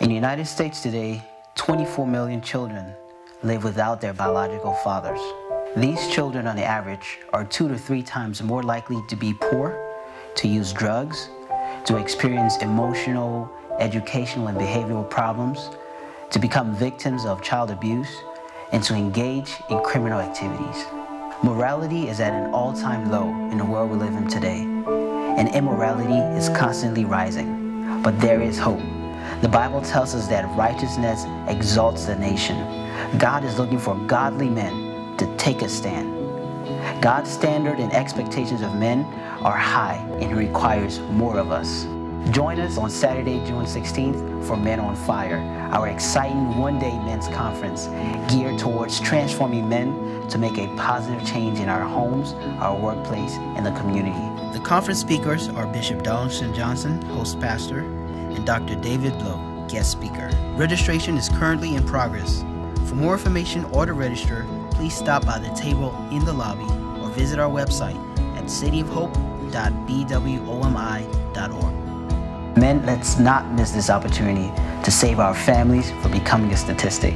In the United States today, 24 million children live without their biological fathers. These children, on the average, are two to three times more likely to be poor, to use drugs, to experience emotional, educational, and behavioral problems, to become victims of child abuse, and to engage in criminal activities. Morality is at an all-time low in the world we live in today, and immorality is constantly rising. But there is hope. The Bible tells us that righteousness exalts the nation. God is looking for godly men to take a stand. God's standard and expectations of men are high and requires more of us. Join us on Saturday, June 16th for Men on Fire, our exciting one-day men's conference geared towards transforming men to make a positive change in our homes, our workplace, and the community. The conference speakers are Bishop Darlingston Johnson, host pastor, and Dr. David Blow, guest speaker. Registration is currently in progress. For more information or to register, please stop by the table in the lobby or visit our website at cityofhope.bwomi.org. Men, let's not miss this opportunity to save our families from becoming a statistic.